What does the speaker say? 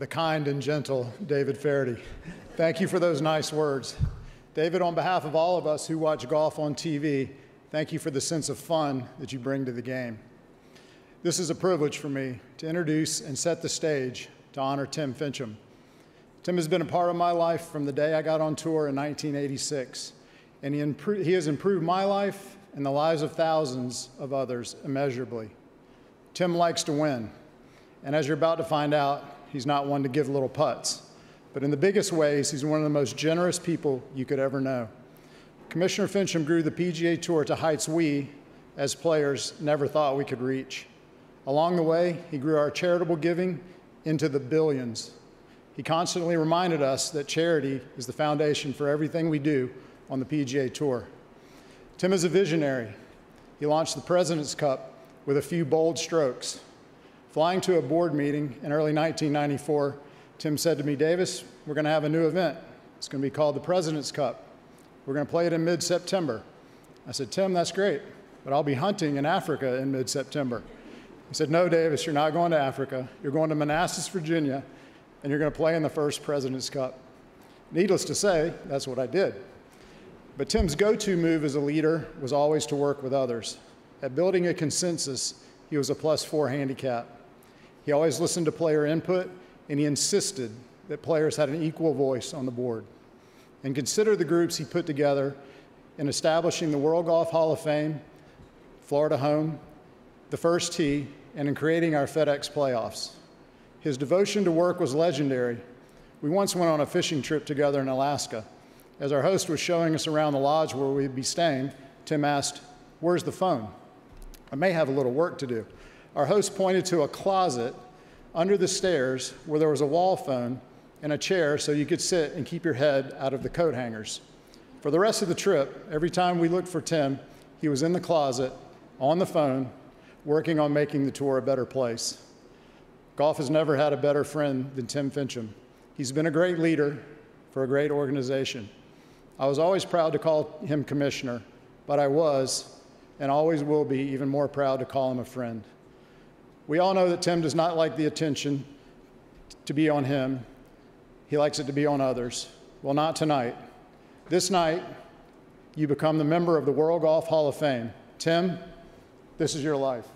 the kind and gentle David Feherty. Thank you for those nice words. David, on behalf of all of us who watch golf on TV, thank you for the sense of fun that you bring to the game. This is a privilege for me to introduce and set the stage to honor Tim Finchem. Tim has been a part of my life from the day I got on tour in 1986, and he, impro- he has improved my life and the lives of thousands of others immeasurably. Tim likes to win, and as you're about to find out, he's not one to give little putts. But in the biggest ways, he's one of the most generous people you could ever know. Commissioner Finchem grew the PGA Tour to heights we, as players, never thought we could reach. Along the way, he grew our charitable giving into the billions. He constantly reminded us that charity is the foundation for everything we do on the PGA Tour. Tim is a visionary. He launched the President's Cup with a few bold strokes. Flying to a board meeting in early 1994, Tim said to me, Davis, we're going to have a new event. It's going to be called the President's Cup. We're going to play it in mid September. I said, Tim, that's great, but I'll be hunting in Africa in mid September. He said, No, Davis, you're not going to Africa. You're going to Manassas, Virginia, and you're going to play in the first President's Cup. Needless to say, that's what I did. But Tim's go to move as a leader was always to work with others. At building a consensus, he was a plus four handicap. He always listened to player input, and he insisted that players had an equal voice on the board. And consider the groups he put together in establishing the World Golf Hall of Fame, Florida Home, the first tee, and in creating our FedEx playoffs. His devotion to work was legendary. We once went on a fishing trip together in Alaska. As our host was showing us around the lodge where we'd be staying, Tim asked, Where's the phone? I may have a little work to do. Our host pointed to a closet under the stairs where there was a wall phone and a chair so you could sit and keep your head out of the coat hangers. For the rest of the trip, every time we looked for Tim, he was in the closet, on the phone, working on making the tour a better place. Golf has never had a better friend than Tim Finchem. He's been a great leader for a great organization. I was always proud to call him commissioner, but I was and always will be even more proud to call him a friend. We all know that Tim does not like the attention to be on him, he likes it to be on others. Well, not tonight. This night, you become the member of the World Golf Hall of Fame. Tim, this is your life.